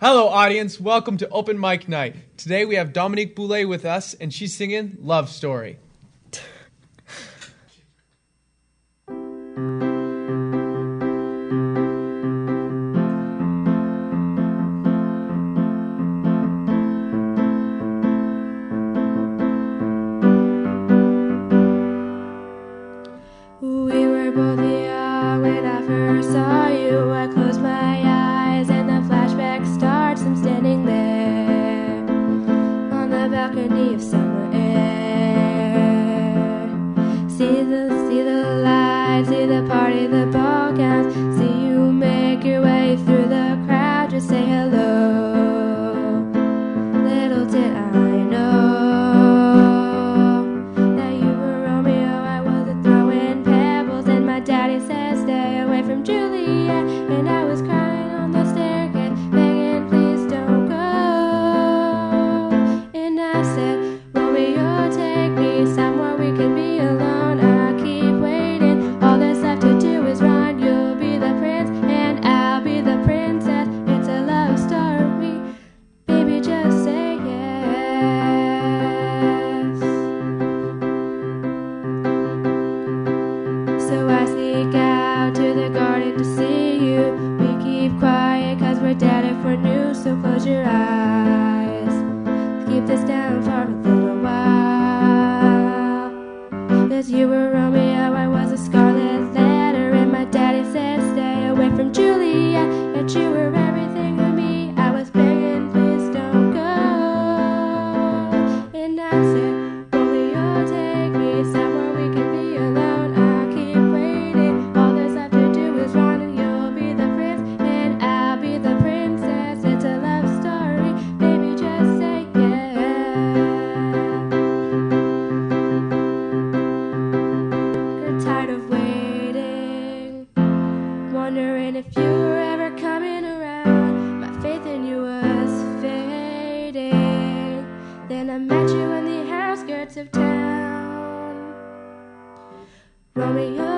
Hello, audience. Welcome to Open Mic Night. Today we have Dominique Boule with us, and she's singing Love Story. We were both. the garden to see you. We keep quiet cause we're dead if we're new, so close your eyes. Let's keep this down for a little while. Cause you were Romeo, I was a scarlet letter, and my daddy said stay away from Juliet, But you were. if you were ever coming around, my faith in you was fading. Then I met you in the outskirts of town. Romeo.